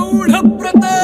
ಪ್ರೌಢ ಪ್ರತಾಪ